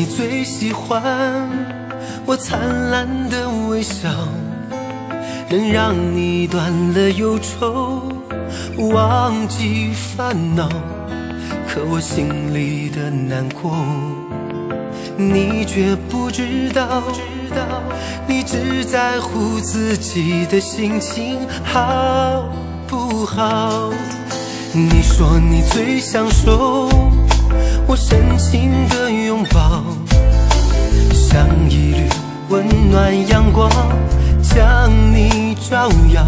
你最喜欢我灿烂的微笑，能让你断了忧愁，忘记烦恼。可我心里的难过，你却不知道。你只在乎自己的心情好不好？你说你最享受我深情的拥抱，像一缕温暖阳光将你照耀。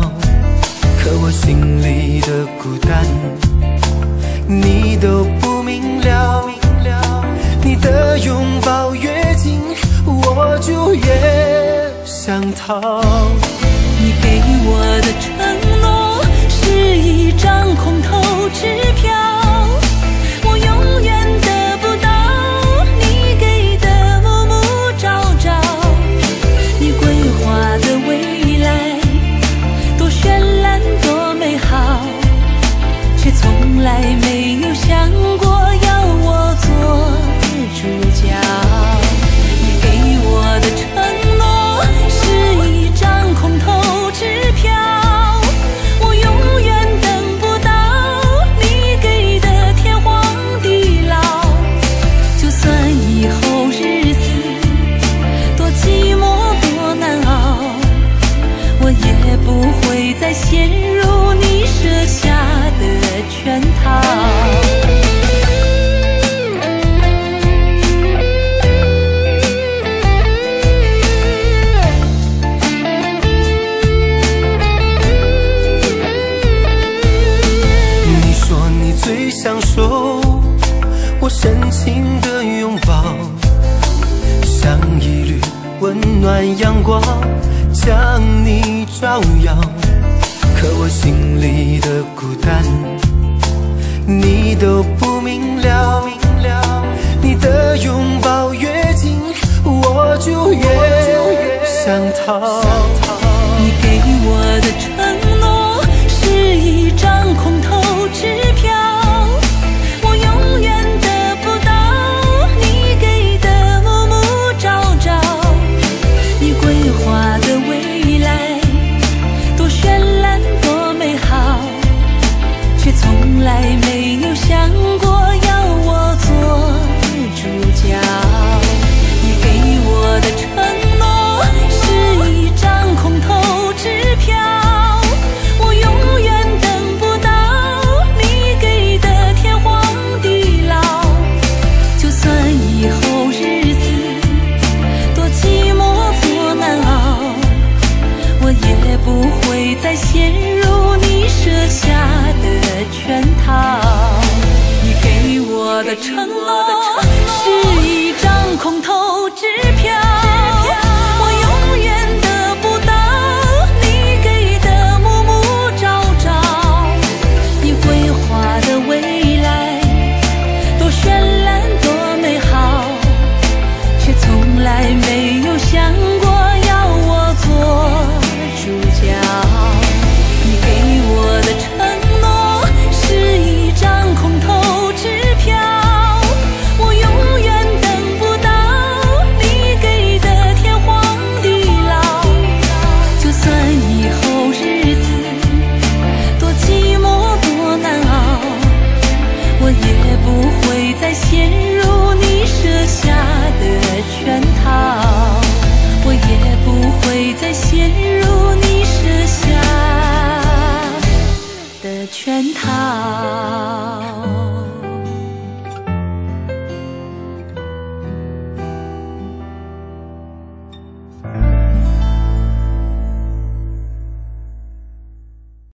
可我心里的孤单，你都不明了。你的拥抱越紧，我就越想逃。你给我的我深情的拥抱，像一缕温暖阳光将你照耀。可我心里的孤单，你都不明了。你的拥抱越紧，我就越想逃。你给我的承诺。如你设下的圈套。